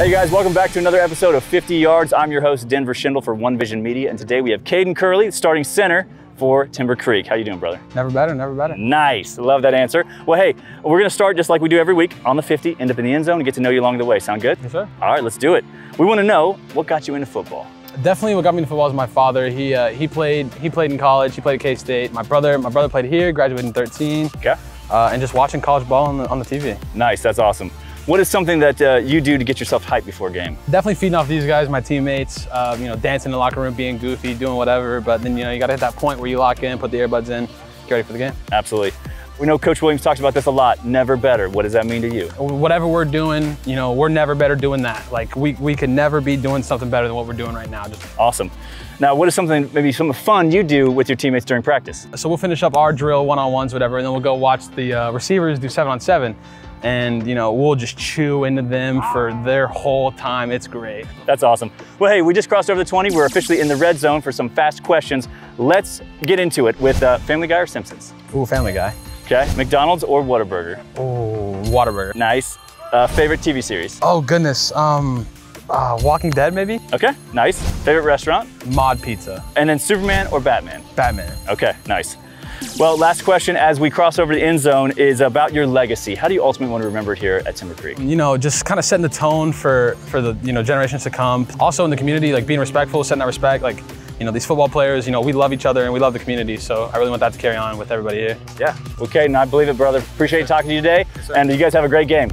Hey guys, welcome back to another episode of 50 Yards. I'm your host, Denver Shindle for One Vision Media, and today we have Caden Curly, starting center for Timber Creek. How you doing, brother? Never better, never better. Nice, love that answer. Well, hey, we're gonna start just like we do every week on the 50, end up in the end zone, and get to know you along the way. Sound good? Yes, sir. All right, let's do it. We wanna know what got you into football. Definitely, what got me into football is my father. He uh, he played he played in college. He played at K State. My brother my brother played here. Graduated in 13. Okay. Uh, and just watching college ball on the, on the TV. Nice, that's awesome. What is something that uh, you do to get yourself hyped before a game? Definitely feeding off these guys, my teammates. Uh, you know, dancing in the locker room, being goofy, doing whatever. But then you know you got to hit that point where you lock in, put the earbuds in, get ready for the game. Absolutely. We know Coach Williams talks about this a lot. Never better. What does that mean to you? Whatever we're doing, you know, we're never better doing that. Like we we could never be doing something better than what we're doing right now. Just Awesome. Now, what is something, maybe some fun you do with your teammates during practice? So we'll finish up our drill, one-on-ones, whatever, and then we'll go watch the uh, receivers do seven-on-seven, and you know we'll just chew into them for their whole time. It's great. That's awesome. Well, hey, we just crossed over the 20. We're officially in the red zone for some fast questions. Let's get into it with uh, Family Guy or Simpsons. Ooh, Family Guy. Okay, McDonald's or Whataburger? Ooh, Whataburger. Nice. Uh, favorite TV series? Oh goodness. Um, uh, Walking Dead maybe. Okay, nice. Favorite restaurant? Mod Pizza. And then Superman or Batman? Batman. Okay, nice. Well, last question as we cross over the end zone is about your legacy. How do you ultimately want to remember it here at Timber Creek? You know, just kind of setting the tone for for the you know generations to come. Also in the community, like being respectful, setting that respect. Like, you know, these football players, you know, we love each other and we love the community. So I really want that to carry on with everybody here. Yeah. Okay, and I believe it, brother. Appreciate talking to you today, and you guys have a great game.